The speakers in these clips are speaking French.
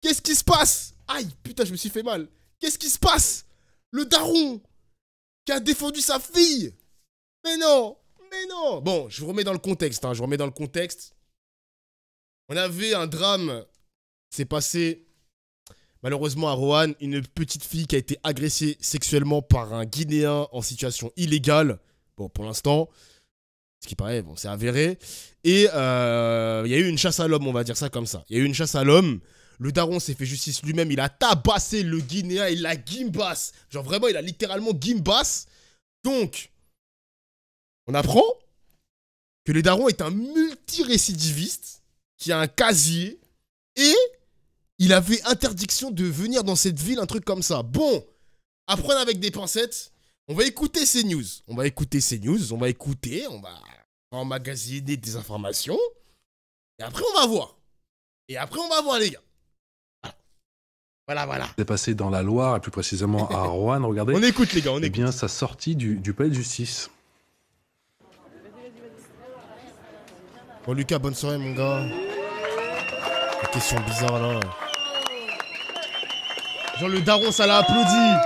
Qu'est-ce qui se passe? Aïe, putain, je me suis fait mal. Qu'est-ce qui se passe? Le daron qui a défendu sa fille Mais non Mais non Bon, je vous remets dans le contexte, hein, je vous remets dans le contexte. On avait un drame, c'est passé malheureusement à Roanne, une petite fille qui a été agressée sexuellement par un Guinéen en situation illégale. Bon, pour l'instant, ce qui paraît, bon, c'est avéré. Et euh, il y a eu une chasse à l'homme, on va dire ça comme ça. Il y a eu une chasse à l'homme. Le daron s'est fait justice lui-même. Il a tabassé le Guinéen. Il l'a gimbasse. Genre vraiment, il a littéralement gimbasse. Donc, on apprend que le daron est un multirécidiviste qui a un casier et il avait interdiction de venir dans cette ville, un truc comme ça. Bon, apprenez avec des pincettes. On va écouter ces news. On va écouter ces news. On va écouter. On va emmagasiner des informations. Et après, on va voir. Et après, on va voir, les gars. Voilà, voilà. C'est passé dans la Loire, et plus précisément à Rouen. Regardez. On écoute, les gars. On Eh écoute. bien, sa sortie du, du palais de justice. Bon, Lucas, bonne soirée, mon gars. Des questions bizarres, là. Genre, le daron, ça l'a applaudi.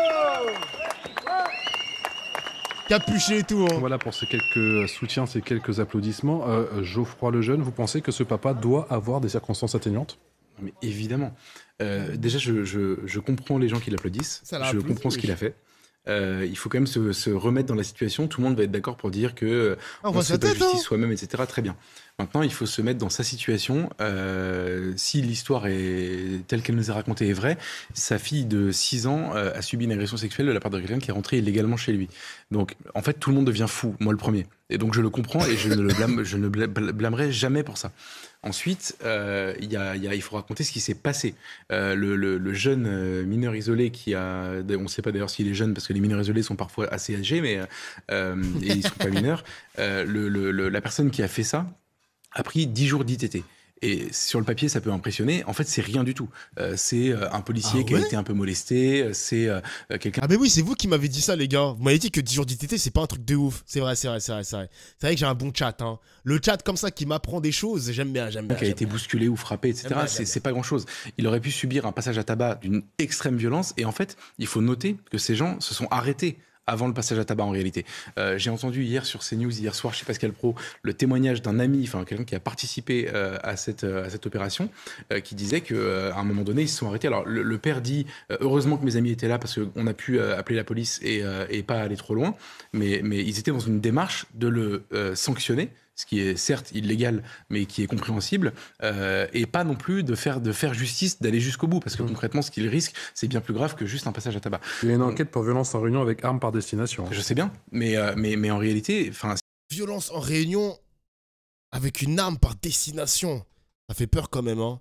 Capuché et tout, hein. Voilà pour ces quelques soutiens, ces quelques applaudissements. Euh, Geoffroy Lejeune, vous pensez que ce papa doit avoir des circonstances atténuantes? Mais évidemment. Euh, déjà, je, je- je comprends les gens qui l'applaudissent. Je comprends ce qu'il a fait. Euh, il faut quand même se, se remettre dans la situation. Tout le monde va être d'accord pour dire que euh, Ah, on on voit se tête, justice hein. soi-même, etc. Très bien. Maintenant, il faut se mettre dans sa situation. Euh, si l'histoire est telle qu'elle nous est racontée est vraie, sa fille de 6 ans euh, a subi une agression sexuelle de la part de quelqu'un qui est rentré illégalement chez lui. Donc, en fait, tout le monde devient fou, moi le premier. Et donc, je le comprends et je ne le ne blâmerai jamais pour ça. Ensuite, euh, il faut raconter ce qui s'est passé. Le, jeune mineur isolé qui a, on ne sait pas d'ailleurs s'il est jeune parce que les mineurs isolés sont parfois assez âgés, mais et ils sont pas mineurs. La personne qui a fait ça a pris 10 jours d'ITT. Et sur le papier, ça peut impressionner. En fait, c'est rien du tout. Euh, c'est euh, un policier Ah qui a été un peu molesté. euh, C'est euh, quelqu'un. Ah, mais oui, c'est vous qui m'avez dit ça, les gars. Vous m'avez dit que 10 jours d'ITT, c'est pas un truc de ouf. C'est vrai, c'est vrai, c'est vrai, c'est vrai. C'est vrai que j'ai un bon chat, hein. Le chat comme ça qui m'apprend des choses, j'aime bien, j'aime bien. qui a été bousculé ou frappé, etc. C'est pas grand chose. Il aurait pu subir un passage à tabac d'une extrême violence. Et en fait, il faut noter que ces gens se sont arrêtés avant le passage à tabac en réalité. Euh, J'ai entendu hier sur CNews, hier soir, chez Pascal Pro, le témoignage d'un ami, enfin quelqu'un qui a participé euh, à, cette, euh, à cette opération, qui disait qu'à un moment donné, ils se sont arrêtés. Alors le, le père dit, heureusement que mes amis étaient là parce qu'on a pu appeler la police et, et pas aller trop loin, mais, mais ils étaient dans une démarche de le sanctionner ce qui est certes illégal, mais qui est compréhensible, euh, et pas non plus de faire, de faire justice, d'aller jusqu'au bout, parce que concrètement, ce qu'il risque, c'est bien plus grave que juste un passage à tabac. Il y a une enquête pour violence en réunion avec arme par destination. Je sais bien, mais, euh, mais, mais en réalité, enfin, Violence en réunion avec une arme par destination. Ça fait peur quand même, hein.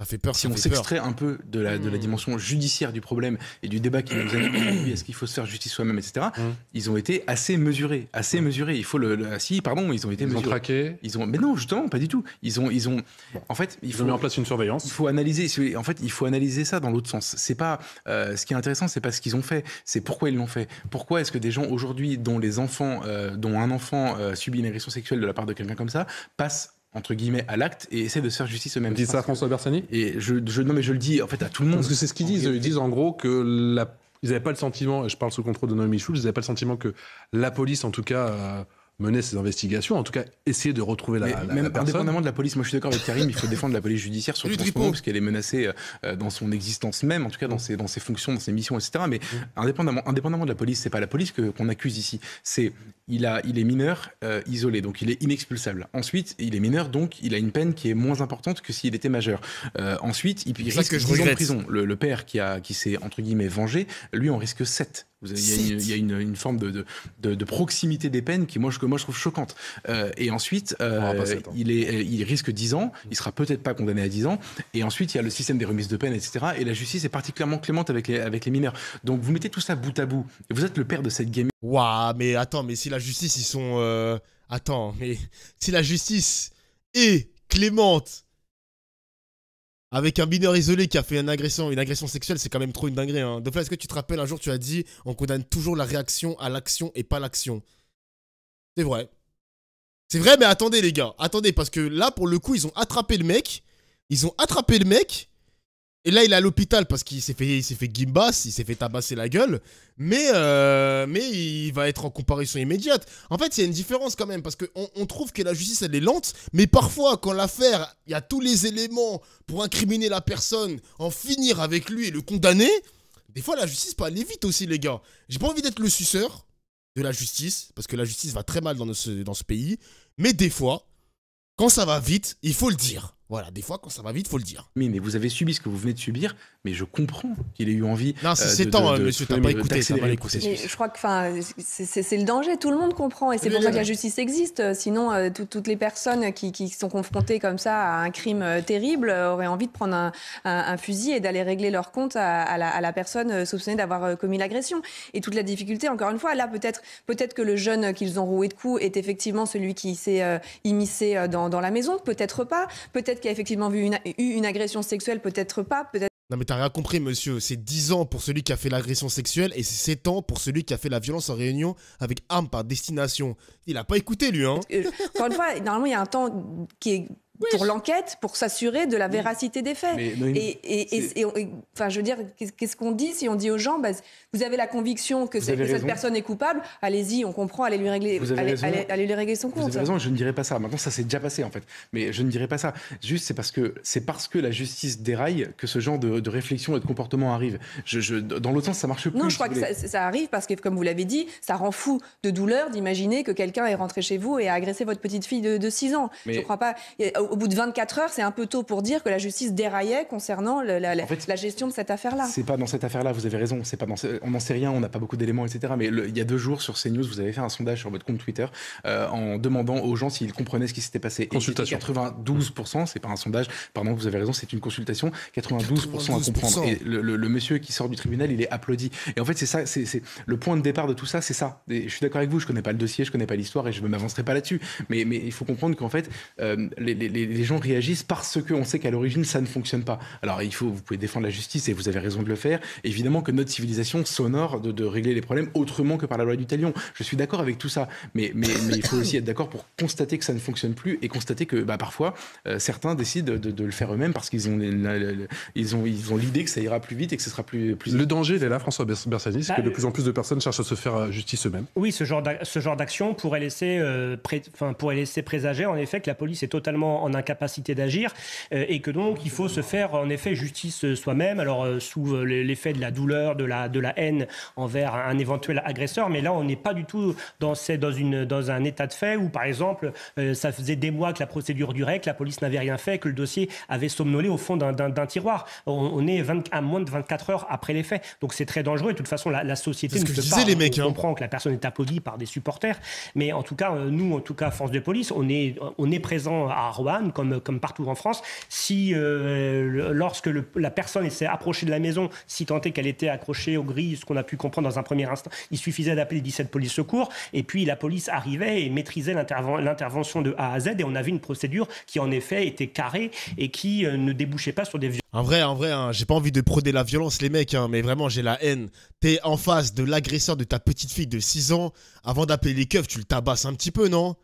Ça fait peur, si on s'extrait un peu de la, de la Hmm. dimension judiciaire du problème et du débat qui nous anime aujourd'hui, est-ce qu'il faut se faire justice soi-même, etc., Hmm. ils ont été assez mesurés, assez mesurés. Il faut le, le- si, pardon, ils ont été Ils ont mesurés. traqué, Ils ont, mais non, justement, pas du tout. Ils ont, ils ont, en fait, il ils faut ont mis en place une Il surveillance. faut analyser. En fait, il faut analyser ça dans l'autre sens. C'est pas euh, ce qui est intéressant, c'est pas ce qu'ils ont fait, c'est pourquoi ils l'ont fait. Pourquoi est-ce que des gens aujourd'hui, dont les enfants, euh, dont un enfant euh, subit une agression sexuelle de la part de quelqu'un comme ça, passent entre guillemets à l'acte et essaient de se faire justice eux-mêmes. Dites ça à François Bersani? Et je, je, non mais je le dis en fait à tout le monde. Parce que c'est ce qu'ils disent. Ils disent en gros que la... ils n'avaient pas le sentiment, et je parle sous le contrôle de Noémie Schulz, ils n'avaient pas le sentiment que la police, en tout cas, menait ces investigations, en tout cas, essayer de retrouver la, Mais la- la même personne. indépendamment de la police, moi je suis d'accord avec Karim, il faut défendre la police judiciaire, en ce moment, parce qu'elle est menacée euh, dans son existence même, en tout cas dans ses, dans ses fonctions, dans ses missions, etc. Mais indépendamment, indépendamment de la police, c'est pas la police que- qu'on accuse ici. C'est il, a, il est mineur, euh, isolé, donc il est inexpulsable. Ensuite, il est mineur, donc il a une peine qui est moins importante que s'il était majeur. Euh, ensuite, il, ça risque que je 10 ans de prison. Le, le père qui, a, qui s'est, entre guillemets, vengé, lui en risque 7. Vous avez- Il y a, une, Sept. il y a une, une forme de, de, de- de proximité des peines qui, moi, je, que moi, je trouve choquante. Euh, et ensuite, euh, il, est, euh, il risque 10 ans, il sera peut-être pas condamné à 10 ans. Et ensuite, il y a le système des remises de peine, etc. Et la justice est particulièrement clémente avec les, avec les mineurs. Donc, vous mettez tout ça bout à bout. Et vous êtes le père de cette gamine. Waouh, mais attends, mais si la justice, ils sont. euh, Attends, mais si la justice est clémente avec un mineur isolé qui a fait une agression, une agression sexuelle, c'est quand même trop une dinguerie. Hein. Fait, est-ce que tu te rappelles un jour, tu as dit on condamne toujours la réaction à l'action et pas l'action? C'est vrai. C'est vrai, mais attendez, les gars. Attendez, parce que là, pour le coup, ils ont attrapé le mec. Ils ont attrapé le mec. Et là, il est à l'hôpital parce qu'il s'est fait, il fait gimbass, il s'est fait tabasser la gueule. Mais, euh, mais il va être en comparution immédiate. En fait, il y a une différence quand même parce qu'on on trouve que la justice, elle est lente. Mais parfois, quand l'affaire, il y a tous les éléments pour incriminer la personne, en finir avec lui et le condamner, des fois, la justice peut aller vite aussi, les gars. J'ai pas envie d'être le suceur de la justice parce que la justice va très mal dans, ce, dans ce pays. Mais des fois, quand ça va vite, il faut le dire. Voilà, des fois, quand ça va vite, faut le dire. Mais, mais vous avez subi ce que vous venez de subir, mais je comprends qu'il ait eu envie. Non, c'est euh, temps, de, monsieur, t'as pas écouté, t'as mal écouté. Mais je crois que c'est le danger, tout le monde comprend, et c'est pour ça que la justice existe. Sinon, euh, toutes les personnes qui, qui, sont confrontées comme ça à un crime euh, terrible auraient envie de prendre un, un, fusil et d'aller régler leur compte à, à, la, à, la, personne soupçonnée d'avoir commis l'agression. Et toute la difficulté, encore une fois, là, peut-être peut, -être, que le jeune qu'ils ont roué de coups est effectivement celui qui s'est immiscé dans, dans la maison, peut-être pas, peut-être qui a effectivement vu une, eu une agression sexuelle, peut-être pas, peut-être. Non mais t'as rien compris monsieur, c'est 10 ans pour celui qui a fait l'agression sexuelle et c'est 7 ans pour celui qui a fait la violence en réunion avec arme par destination. Il a pas écouté lui hein. Encore une fois, normalement il y a un temps qui est pour l'enquête, pour s'assurer de la véracité des faits. et, enfin, je veux dire, qu'est-ce qu'on dit si on dit aux gens, bah, vous avez la conviction que, cette personne est coupable, allez-y, on comprend, allez lui régler, allez, lui régler son compte. Vous avez raison, je ne dirais pas ça. Maintenant, ça s'est déjà passé en fait, mais je ne dirais pas ça. Juste, c'est parce que c'est parce que la justice déraille que ce genre de, réflexion et de comportement arrive. Je, dans l'autre sens, ça marche plus. Non, je crois que ça, arrive parce que, comme vous l'avez dit, ça rend fou de douleur d'imaginer que quelqu'un est rentré chez vous et a agressé votre petite fille de, de 6 ans. Je ne crois pas au bout de 24 heures, c'est un peu tôt pour dire que la justice déraillait concernant la, gestion de cette affaire-là. C'est pas dans cette affaire-là, vous avez raison. C'est pas dans on n'en sait rien, on n'a pas beaucoup d'éléments, etc. Mais il y a deux jours sur CNews, vous avez fait un sondage sur votre compte Twitter euh, en demandant aux gens s'ils comprenaient ce qui s'était passé. Consultation. 92%, c'est pas un sondage, pardon, vous avez raison, c'est une consultation. 92%, à comprendre. Et le, monsieur qui sort du tribunal, il est applaudi. Et en fait, c'est ça, c'est le point de départ de tout ça, c'est ça. Et je suis d'accord avec vous, je connais pas le dossier, je connais pas l'histoire et je ne m'avancerai pas là-dessus. Mais, mais il faut comprendre qu'en fait, euh, les, les, les gens réagissent parce qu'on sait qu'à l'origine, ça ne fonctionne pas. Alors, il faut, vous pouvez défendre la justice et vous avez raison de le faire. Évidemment que notre civilisation s'honore de, régler les problèmes autrement que par la loi du talion. Je suis d'accord avec tout ça. Mais, mais, il faut aussi être d'accord pour constater que ça ne fonctionne plus et constater que bah, parfois, euh, certains décident de, le faire eux-mêmes parce qu'ils ont, ils ont, ils ont l'idée que ça ira plus vite et que ce sera plus. plus... Le danger, il est là, François Bersani, c'est que de bah, plus en plus de personnes cherchent à se faire euh, justice eux-mêmes. Oui, ce genre d'action pourrait laisser, euh, pourrait laisser présager en effet que la police est totalement en incapacité d'agir euh, et que donc il faut se faire en effet justice soi-même, alors euh, sous euh, l'effet de la douleur, de la, de la haine envers un éventuel agresseur, mais là on n'est pas du tout dans, dans, une, dans un état de fait où par exemple ça faisait des mois que la procédure durait, que la police n'avait rien fait, que le dossier avait somnolé au fond d'un tiroir. On, est à moins de 24 heures après les faits, donc c'est très dangereux. De toute façon, la, société ne peut pas. Les mecs, on hein. comprend que la personne est applaudie par des supporters, mais en tout cas, nous, en tout cas, force de police, on est, on est présent à Rouen comme, partout en France. Si euh, lorsque la personne s'est approchée de la maison, si tant est qu'elle était accrochée aux grilles, ce qu'on a pu comprendre dans un premier instant, il suffisait d'appeler 17 police secours et puis la police arrivait et maîtrisait l'intervention de A à Z et on avait une procédure qui en effet était carrée et qui euh, ne débouchait pas sur des violences. En vrai, en vrai, hein, j'ai pas envie de prôner la violence, les mecs, hein, mais vraiment, j'ai la haine. T'es en face de l'agresseur de ta petite fille de 6 ans. Avant d'appeler les keufs, tu le tabasses un petit peu, non?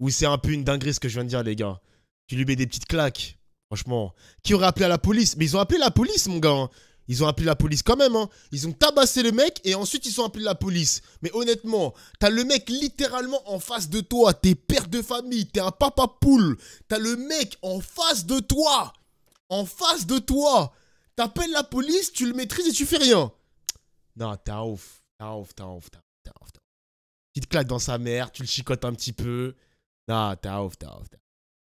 Ou c'est un peu une dinguerie ce que je viens de dire, les gars? Tu lui mets des petites claques. Franchement, qui aurait appelé la police? Mais ils ont appelé la police, mon gars. Hein. Ils ont appelé la police quand même. Hein. Ils ont tabassé le mec et ensuite ils ont appelé la police. Mais honnêtement, t'as le mec littéralement en face de toi. T'es père de famille, t'es un papa poule. T'as le mec en face de toi. En face de toi. T'appelles la police, tu le maîtrises et tu fais rien. Non, t'es ouf. T'es ouf, t'es ouf, t'es ouf. Tu te claques dans sa mère, tu le chicotes un petit peu. Non, t'es ouf, t'es. T'es ouf.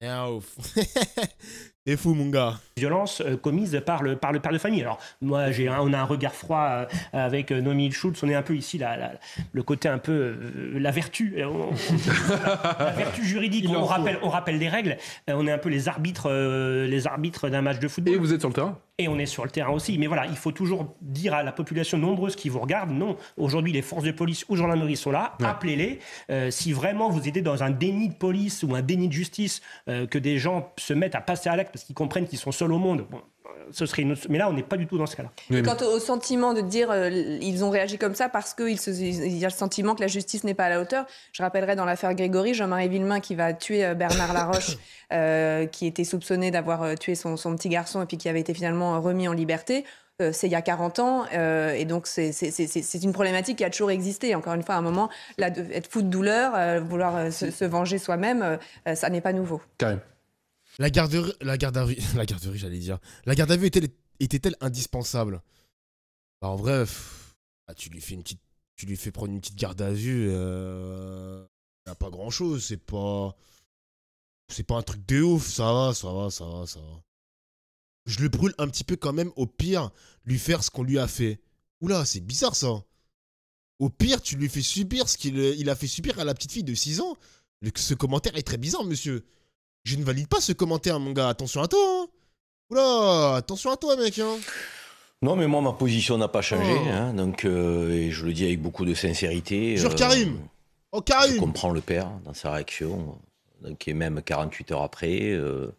Now, T'es fou, mon gars. Violence euh, commise par le, par le père de famille. Alors, moi, j'ai on a un regard froid euh, avec euh, Nomi Schultz. On est un peu ici, la, le côté un peu. la vertu. la vertu juridique. On rappelle, on rappelle les règles. on est un peu les arbitres, les arbitres d'un match de football. Et vous êtes sur le terrain Et on est sur le terrain aussi. Mais voilà, il faut toujours dire à la population nombreuse qui vous regarde non, aujourd'hui, les forces de police ou gendarmerie sont là. Appelez-les. si vraiment vous êtes dans un déni de police ou un déni de justice, que des gens se mettent à passer à l'acte parce qu'ils comprennent qu'ils sont seuls au monde. ce serait une Mais là, on n'est pas du tout dans ce cas-là. Quant au sentiment de dire euh, ils ont réagi comme ça parce qu'il y a le sentiment que la justice n'est pas à la hauteur, je rappellerai dans l'affaire Grégory, Jean-Marie Villemain qui va tuer euh, Bernard Laroche, euh, qui était soupçonné d'avoir tué son, son, petit garçon et puis qui avait été finalement remis en liberté. c'est il y a 40 ans, et donc c'est une problématique qui a toujours existé. Encore une fois, à un moment, là, être fou de douleur, vouloir se, se, venger soi-même, ça n'est pas nouveau. Karim. La garderie, la garderie, la garderie, j'allais dire. La garde à vue était-elle indispensable? Bah, En vrai, bah, tu lui fais une petite, tu lui fais prendre une petite garde à vue. Euh, a pas grand chose. C'est pas, c'est pas un truc de ouf. Ça va, ça va, ça va, ça va. Je le brûle un petit peu quand même. Au pire, lui faire ce qu'on lui a fait. Oula, c'est bizarre ça. Au pire, tu lui fais subir ce qu'il il a fait subir à la petite fille de 6 ans. Ce commentaire est très bizarre, monsieur. Je ne valide pas ce commentaire, mon gars. Attention à toi. Hein. Oula, attention à toi, mec. Hein. Non, mais moi, ma position n'a pas changé. Oh. Hein, donc, euh, et je le dis avec beaucoup de sincérité. Sur euh, Karim. Oh, Karim. Je comprends le père dans sa réaction. Donc, et même 48 heures après. Euh,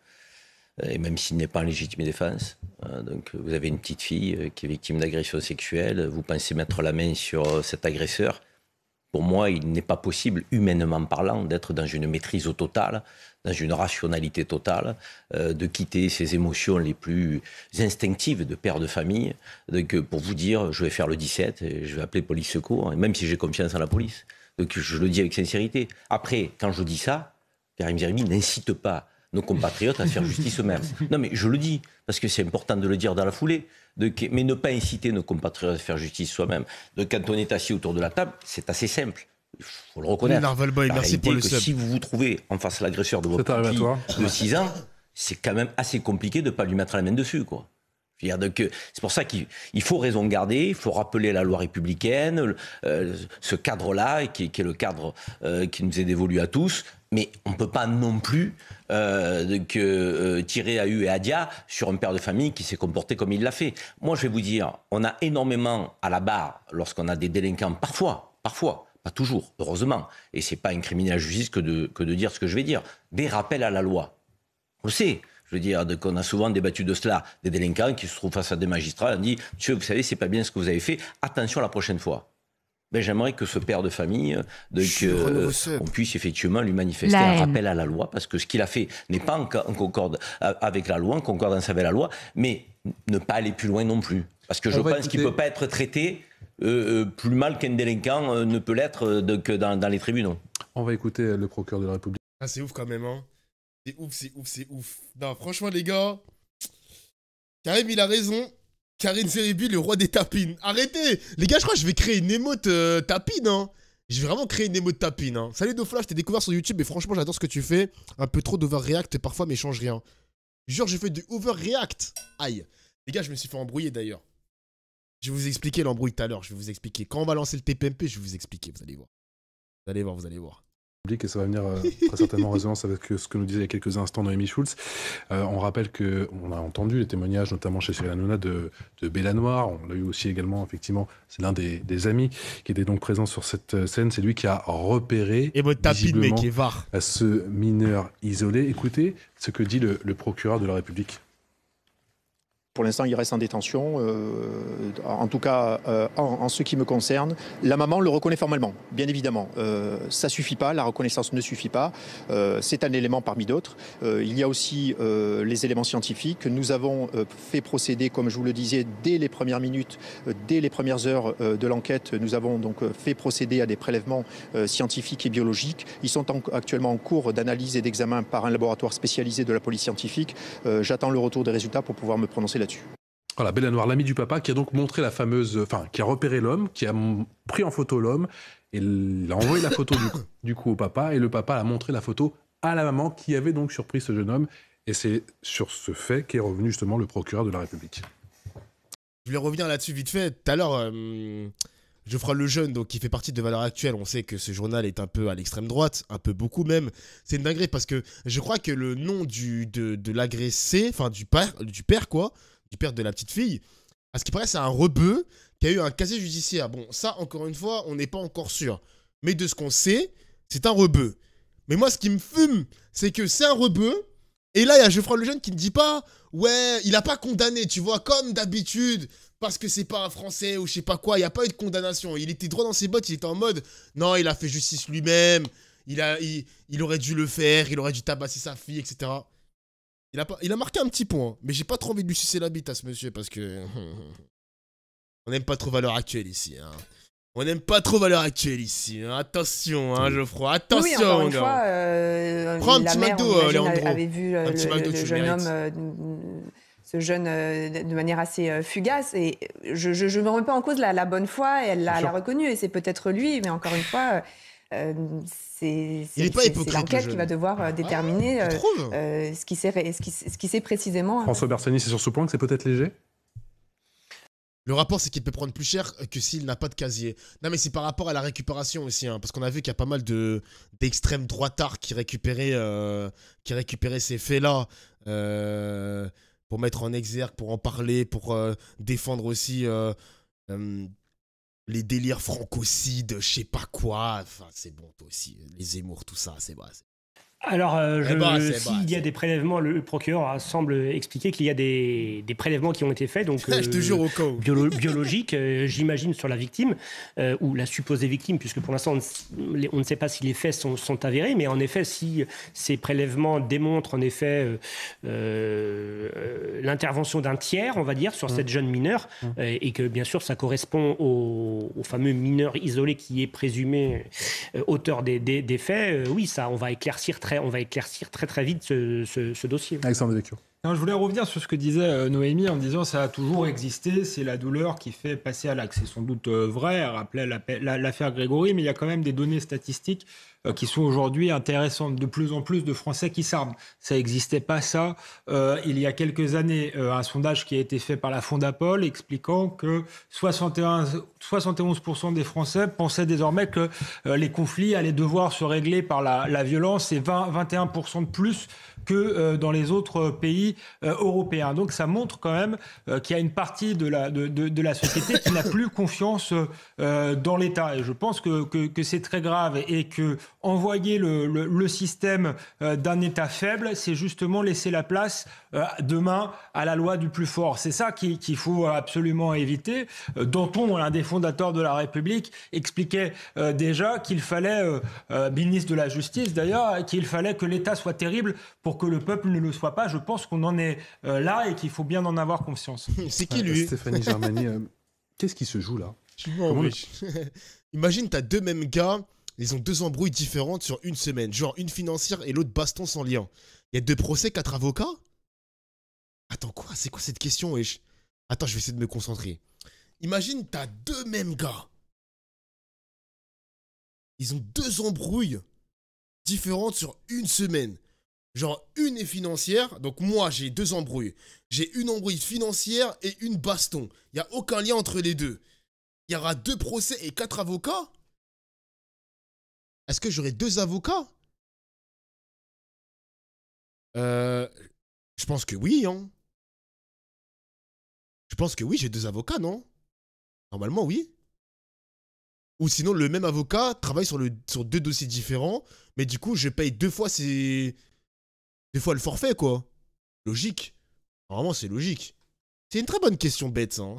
et même s'il n'est pas en légitime défense. donc, vous avez une petite fille qui est victime d'agression sexuelle. Vous pensez mettre la main sur cet agresseur. Pour moi, il n'est pas possible, humainement parlant, d'être dans une maîtrise au total dans une rationalité totale, euh, de quitter ses émotions les plus instinctives de père de famille, donc, pour vous dire, je vais faire le 17, et je vais appeler police secours, même si j'ai confiance en la police. Donc je le dis avec sincérité. Après, quand je dis ça, Karim Zerimi n'incite pas nos compatriotes à faire justice eux-mêmes. Non, mais je le dis, parce que c'est important de le dire dans la foulée, de, mais ne pas inciter nos compatriotes à faire justice soi-même. Donc quand on est assis autour de la table, c'est assez simple il faut le reconnaître. merci pour le que Si vous vous trouvez en face de l'agresseur de votre petit de 6 ans, c'est quand même assez compliqué de ne pas lui mettre la main dessus, quoi. Euh, c'est pour ça qu'il faut raison garder, il faut rappeler la loi républicaine, euh, ce cadre-là, qui, qui, est le cadre euh, qui nous est dévolu à tous, mais on ne peut pas non plus que, tirer à U et à Dia sur un père de famille qui s'est comporté comme il l'a fait. Moi, je vais vous dire, on a énormément à la barre, lorsqu'on a des délinquants, parfois, parfois, pas toujours, heureusement. Et c'est pas incriminer la justice que de, que dire ce que je vais dire. Des rappels à la loi. On le sait. Je veux dire qu'on a souvent débattu de cela. Des délinquants qui se trouvent face à des magistrats et dit Monsieur, vous savez, c'est pas bien ce que vous avez fait. Attention la prochaine fois. Ben, j'aimerais que ce père de famille, de, que, on puisse effectivement lui manifester un rappel à la loi, parce que ce qu'il a fait n'est pas en, concorde avec la loi, en concordance avec la loi, mais ne pas aller plus loin non plus. Parce que je pense qu'il ne peut pas être traité euh, euh, plus mal qu'un délinquant euh, ne peut l'être que dans, les tribunaux. On va écouter le procureur de la République. Ah, c'est ouf quand même, hein. C'est ouf, c'est ouf, c'est ouf. Non, franchement, les gars, Karim, il a raison. Karim Zeribi, le roi des tapines. Arrêtez Les gars, je crois que je vais créer une émote tapine, hein. Je vais vraiment créer une émote tapine. Hein. Salut Doflash, je t'ai découvert sur YouTube et franchement, j'adore ce que tu fais. Un peu trop d'overreact parfois, mais change rien. Jure, j'ai fait du overreact. Aïe. Les gars, je me suis fait embrouiller d'ailleurs. Je vais vous expliquer l'embrouille tout à l'heure. Je vais vous expliquer. Quand on va lancer le TPMP, je vais vous expliquer. Vous allez voir. Vous allez voir, vous allez voir. Et ça va venir euh, très certainement en résonance avec ce que nous disait il y a quelques instants Noémie Schulz. Euh, on rappelle que on a entendu les témoignages, notamment chez Cyril Hanouna, de, de Bella Noire. On l'a eu aussi également, effectivement, c'est l'un des, amis qui était donc présent sur cette euh, scène. C'est lui qui a repéré Et mec, est var. ce mineur isolé. Écoutez ce que dit le procureur de la République. Pour l'instant, il reste en détention. Euh, en tout cas, euh, en, ce qui me concerne, la maman le reconnaît formellement, bien évidemment. Euh, ça suffit pas, la reconnaissance ne suffit pas. Euh, c'est un élément parmi d'autres. il y a aussi les éléments scientifiques. Nous avons fait procéder, comme je vous le disais, dès les premières minutes, dès les premières heures de l'enquête. Nous avons donc fait procéder à des prélèvements scientifiques et biologiques. Ils sont actuellement en cours d'analyse et d'examen par un laboratoire spécialisé de la police scientifique. J'attends le retour des résultats pour pouvoir me prononcer là voilà, Bella Noire, l'ami du papa, qui a donc montré la fameuse, enfin, qui a repéré l'homme, qui a pris en photo l'homme, et il a envoyé la photo du, coup au papa, et le papa a montré la photo à la maman, qui avait donc surpris ce jeune homme, et c'est sur ce fait qu'est revenu justement le procureur de la République. Je voulais revenir là-dessus vite fait. Tout à l'heure, euh, Geoffroy Lejeune, donc qui fait partie de Valeurs Actuelles, on sait que ce journal est un peu à l'extrême droite, un peu beaucoup même. C'est une dinguerie parce que je crois que le nom du, de, de l'agressé, enfin du père, du père quoi, du père de la petite fille, à ce qui paraît, c'est un rebeu qui a eu un casier judiciaire. Bon, ça, encore une fois, on n'est pas encore sûr. Mais de ce qu'on sait, c'est un rebeu. Mais moi, ce qui me fume, c'est que c'est un rebeu. Et là, il y a Geoffroy Lejeune qui ne dit pas ouais, il a pas condamné, tu vois, comme d'habitude, parce que c'est pas un Français ou je sais pas quoi, il n'y a pas eu de condamnation. Il était droit dans ses bottes, il était en mode, non, il a fait justice lui-même, il, a, il, aurait dû le faire, il aurait dû tabasser sa fille, etc. Il a, pas, il a marqué un petit point, mais j'ai pas trop envie de lui sucer la bite à ce monsieur parce que. On n'aime pas trop valeur actuelle ici. Hein. On n'aime pas trop valeur actuelle ici. Hein. Attention, hein, Geoffroy. Attention, oui, encore une fois, euh, Prends un petit McDo, Léandro. avait vu euh, le, jeune homme, euh, ce jeune, de manière assez fugace. Et je ne me remets pas en cause la, bonne foi. elle l'a reconnu. Et c'est peut-être lui. Mais encore une fois, c'est l'enquête qui va devoir déterminer ah, ce qui s'est précisément. François Bersani, c'est sur ce point que c'est peut-être léger? Le rapport, c'est qu'il peut prendre plus cher que s'il n'a pas de casier. Non, mais c'est par rapport à la récupération aussi, hein, parce qu'on a vu qu'il y a pas mal de d'extrêmes droitards qui récupéraient, euh, qui récupéraient ces faits-là euh, pour mettre en exergue, pour en parler, pour euh, défendre aussi les délires francocides, je sais pas quoi. Enfin, c'est bon, toi aussi, les émours, tout ça, c'est vrai. Alors, euh, eh ben, s'il y a des prélèvements, le procureur semble expliquer qu'il y a des, prélèvements qui ont été faits, donc je te jure au cas biologiques, euh, j'imagine, sur la victime euh, ou la supposée victime, puisque pour l'instant on, ne sait pas si les faits sont, avérés, mais en effet, si ces prélèvements démontrent en effet l'intervention d'un tiers, on va dire, sur mmh. cette jeune mineure, mmh. et que bien sûr ça correspond au, fameux mineur isolé qui est présumé auteur des, des faits, oui, ça, on va éclaircir très on va éclaircir très très vite ce, dossier. Alexandre je voulais revenir sur ce que disait euh, Noémie en disant ça a toujours existé, c'est la douleur qui fait passer à l'acte. C'est sans doute euh, vrai, elle rappelait l'affaire Grégory, mais il y a quand même des données statistiques qui sont aujourd'hui intéressantes. De plus en plus de Français qui s'arment. Ça n'existait pas ça il y a quelques années. un sondage qui a été fait par la Fondapol expliquant que 61, 71% des Français pensaient désormais que les conflits allaient devoir se régler par la, la violence et 20, 21% de plus que euh, dans les autres pays euh, européens. Donc ça montre quand même euh, qu'il y a une partie de la, de, de, la société qui n'a plus confiance dans l'État. Et je pense que, que, c'est très grave et que envoyer le, le, le système d'un État faible, c'est justement laisser la place demain à la loi du plus fort. C'est ça qu'il faut absolument éviter. Danton, l'un des fondateurs de la République, expliquait déjà qu'il fallait, ministre de la Justice d'ailleurs, qu'il fallait que l'État soit terrible pour que le peuple ne le soit pas. Je pense qu'on en est euh, là et qu'il faut bien en avoir conscience. C'est qui lui? Stéphanie Germani, euh, qu'est-ce qui se joue là? Imagine, t'as deux mêmes gars, ils ont deux embrouilles différentes sur une semaine. Genre une financière et l'autre baston sans lien. Il y a deux procès, quatre avocats? Attends, quoi? C'est quoi cette question, wesh Attends, je vais essayer de me concentrer. Imagine, t'as deux mêmes gars. Ils ont deux embrouilles différentes sur une semaine. Genre, une est financière, donc moi j'ai deux embrouilles. J'ai une embrouille financière et une baston. Il n'y a aucun lien entre les deux. Il y aura deux procès et quatre avocats? Est-ce que j'aurai deux avocats? Euh. Je pense que oui, hein. Je pense que oui, j'ai deux avocats, non? Normalement, oui. Ou sinon, le même avocat travaille sur, sur deux dossiers différents, mais du coup, je paye deux fois ses, des fois le forfait, quoi. Logique. Normalement, c'est logique. C'est une très bonne question bête, ça. Hein.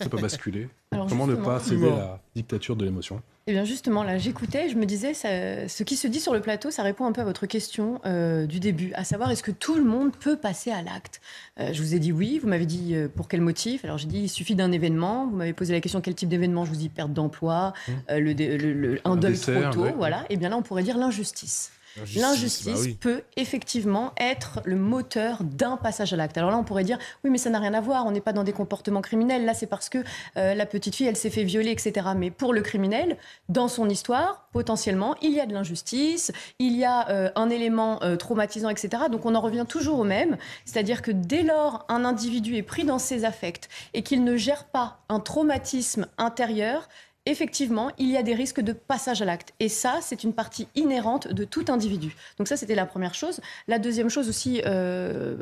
Ça peut basculer. Comment ne pas céder la dictature de l'émotion? Eh bien, justement, là, j'écoutais, je me disais, ce qui se dit sur le plateau, ça répond un peu à votre question euh, du début, à savoir, est-ce que tout le monde peut passer à l'acte? Euh, Je vous ai dit oui, vous m'avez dit euh, pour quel motif? Alors, j'ai dit, il suffit d'un événement. Vous m'avez posé la question, quel type d'événement? Je vous dis perte d'emploi, mmh. le, un, deuil trop tôt, voilà. Et eh bien là, on pourrait dire l'injustice. L'injustice bah peut effectivement être le moteur d'un passage à l'acte. Alors là, on pourrait dire, oui, mais ça n'a rien à voir, on n'est pas dans des comportements criminels. Là, c'est parce que euh, la petite fille, elle s'est fait violer, etc. Mais pour le criminel, dans son histoire, potentiellement, il y a de l'injustice, il y a euh, un élément euh, traumatisant, etc. Donc on en revient toujours au même. C'est-à-dire que dès lors, un individu est pris dans ses affects et qu'il ne gère pas un traumatisme intérieur, effectivement, il y a des risques de passage à l'acte. Et ça, c'est une partie inhérente de tout individu. Donc ça, c'était la première chose. La deuxième chose aussi, euh,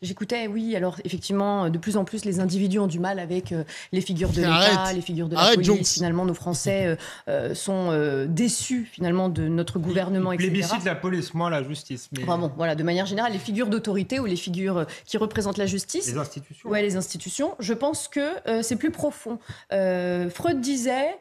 j'écoutais, oui, alors effectivement, de plus en plus, les individus ont du mal avec euh, les figures de l'État, les figures de la police. Finalement, nos Français euh, sont déçus, finalement, de notre gouvernement, etc. Plébiscite la police, moi, la justice. Mais... bon, voilà, de manière générale, les figures d'autorité ou les figures qui représentent la justice. Les institutions. Ouais, les institutions. Je pense que c'est plus profond. Freud disait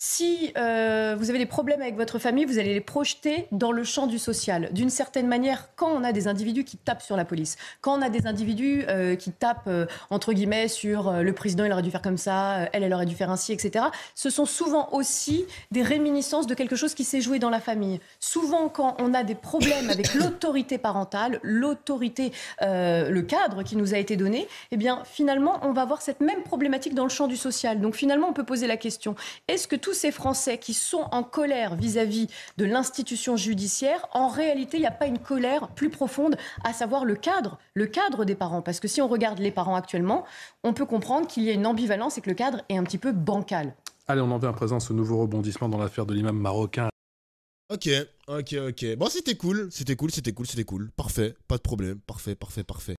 si euh, vous avez des problèmes avec votre famille, vous allez les projeter dans le champ du social. D'une certaine manière, quand on a des individus qui tapent sur la police, quand on a des individus euh, qui tapent, euh, entre guillemets, sur le président, il aurait dû faire comme ça, elle, elle aurait dû faire ainsi, etc., ce sont souvent aussi des réminiscences de quelque chose qui s'est joué dans la famille. Souvent, quand on a des problèmes avec l'autorité parentale, l'autorité, le cadre qui nous a été donné, eh bien, finalement, on va avoir cette même problématique dans le champ du social. Donc, finalement, on peut poser la question, est-ce que tous ces Français qui sont en colère vis-à-vis de l'institution judiciaire, en réalité, il n'y a pas une colère plus profonde, à savoir le cadre, le cadre des parents. Parce que si on regarde les parents actuellement, on peut comprendre qu'il y a une ambivalence et que le cadre est un petit peu bancal. Allez, on en vient à présent ce nouveau rebondissement dans l'affaire de l'imam marocain. Ok, ok, ok. Bon, c'était cool, c'était cool, c'était cool, c'était cool. Parfait, pas de problème. Parfait, parfait, parfait.